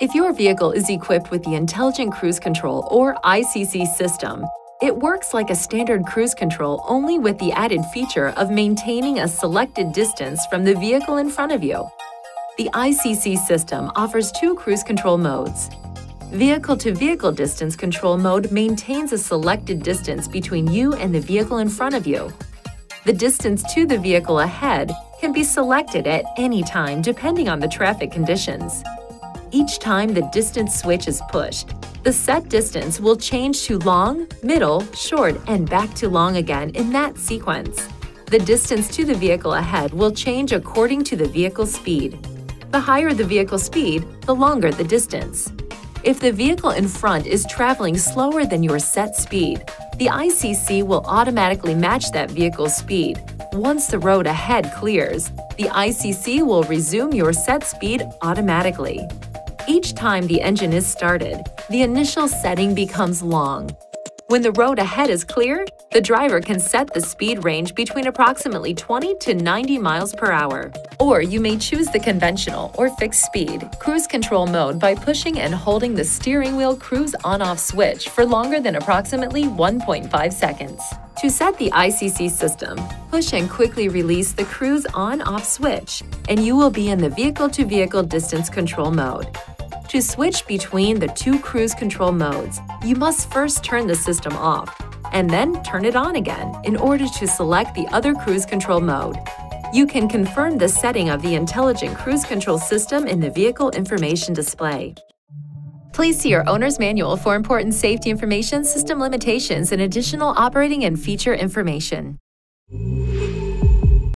If your vehicle is equipped with the Intelligent Cruise Control or ICC system, it works like a standard cruise control only with the added feature of maintaining a selected distance from the vehicle in front of you. The ICC system offers two cruise control modes. Vehicle-to-vehicle distance control mode maintains a selected distance between you and the vehicle in front of you. The distance to the vehicle ahead can be selected at any time depending on the traffic conditions. Each time the distance switch is pushed, the set distance will change to long, middle, short, and back to long again in that sequence. The distance to the vehicle ahead will change according to the vehicle speed. The higher the vehicle speed, the longer the distance. If the vehicle in front is traveling slower than your set speed, the ICC will automatically match that vehicle's speed. Once the road ahead clears, the ICC will resume your set speed automatically. Each time the engine is started, the initial setting becomes long. When the road ahead is clear, the driver can set the speed range between approximately 20 to 90 miles per hour. Or you may choose the conventional or fixed speed cruise control mode by pushing and holding the steering wheel cruise on-off switch for longer than approximately 1.5 seconds. To set the ICC system, push and quickly release the cruise on-off switch, and you will be in the vehicle-to-vehicle -vehicle distance control mode. To switch between the two cruise control modes, you must first turn the system off and then turn it on again in order to select the other cruise control mode. You can confirm the setting of the Intelligent Cruise Control system in the vehicle information display. Please see your owner's manual for important safety information, system limitations, and additional operating and feature information.